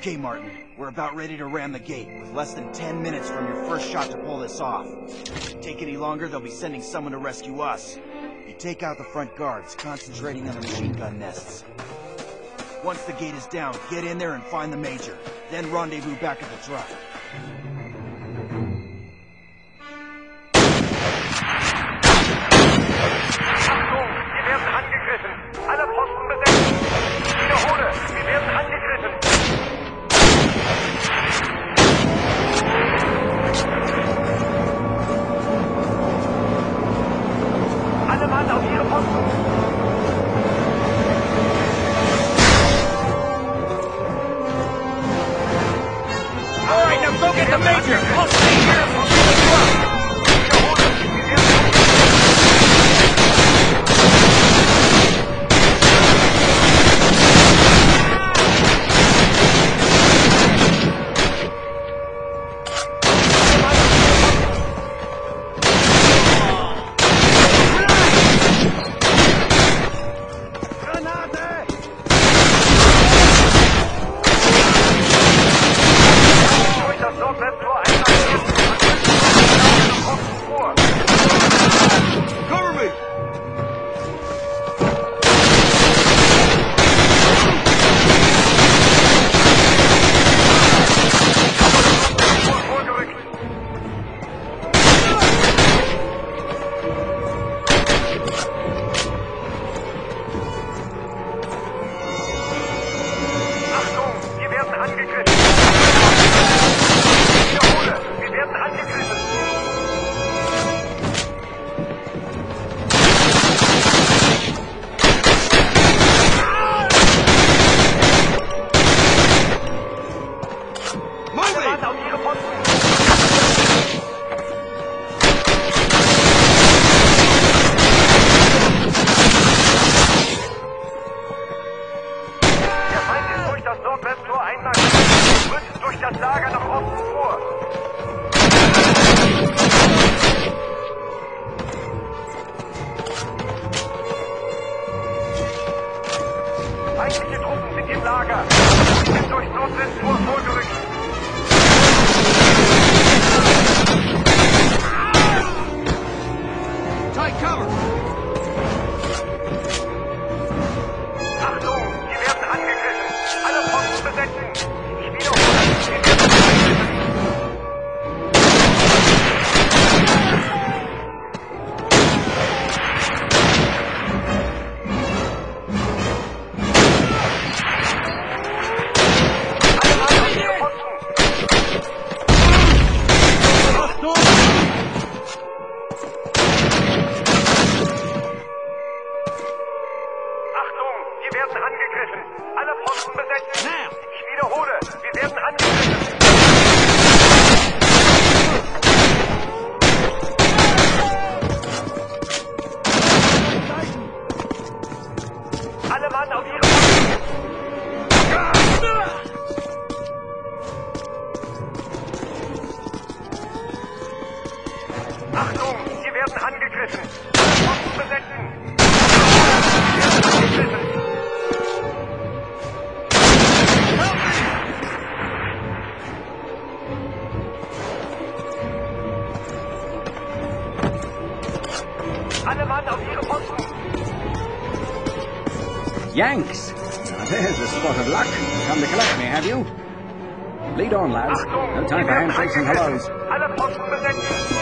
Okay, Martin. We're about ready to ram the gate, with less than 10 minutes from your first shot to pull this off. Take any longer, they'll be sending someone to rescue us. You take out the front guards, concentrating on the machine gun nests. Once the gate is down, get in there and find the Major. Then rendezvous back at the truck. Im Lager. Sind durch Nordwesttor vorgerückt. Cover! Achtung, wir werden angegriffen. Alle Posten besetzen. Werden angegriffen. Alle Posten besetzen. Ich wiederhole, wir werden angegriffen. Alle Mann auf ihre Alle Mann auf ihre Posten. Yanks! Now there's a spot of luck. Come to collect me, have you? Lead on, lads. No time for handshakes and hellos. Alle Posten besetzen.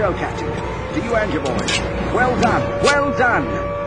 Show, Captain. To you and your boys. Well done, well done.